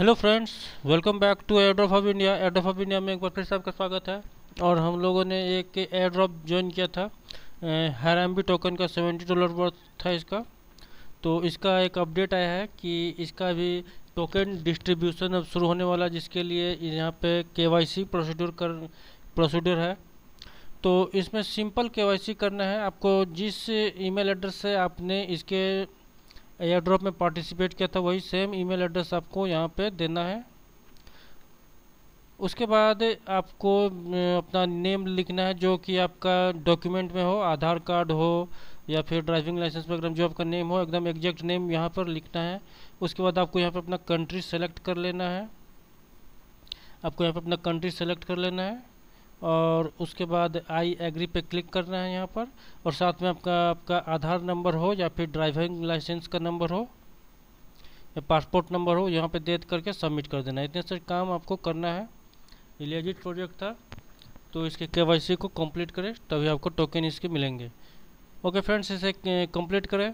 Hello friends welcome back to airdrop of India airdrop of India में एक बार फिर से आपका स्वागत है। और हम लोगों ने एक एयरड्रॉप ज्वाइन किया था। हर एम टोकन का सेवेंटी डॉलर वर्थ था इसका। तो इसका एक अपडेट आया है कि इसका भी टोकन डिस्ट्रीब्यूशन अब शुरू होने वाला जिसके लिए यहाँ पे के वाई प्रोसीड्यूर कर प्रोसीड्यूर है। तो इसमें सिंपल के करना है। आपको जिस ईमेल एड्रेस से आपने इसके एयर ड्रॉप में पार्टिसिपेट किया था, वही सेम ईमेल एड्रेस आपको यहाँ पे देना है। उसके बाद आपको अपना नेम लिखना है, जो कि आपका डॉक्यूमेंट में हो, आधार कार्ड हो, या फिर ड्राइविंग लाइसेंस वगैरह जो आपका नेम हो, एकदम एग्जैक्ट नेम यहाँ पर लिखना है। उसके बाद आपको यहाँ पर अपना कंट्री सेलेक्ट कर लेना है। आपको यहाँ पर अपना कंट्री सेलेक्ट कर लेना है। और उसके बाद आई एग्री पे क्लिक करना है यहाँ पर और साथ में आपका आपका आधार नंबर हो या फिर ड्राइविंग लाइसेंस का नंबर हो या पासपोर्ट नंबर हो, यहाँ पे दे करके सबमिट कर देना इतने से काम आपको करना है। ये लेजिट प्रोजेक्ट था। तो इसके के को कंप्लीट करें, तभी आपको टोकन इसके मिलेंगे। ओके फ्रेंड्स इसे कंप्लीट करें।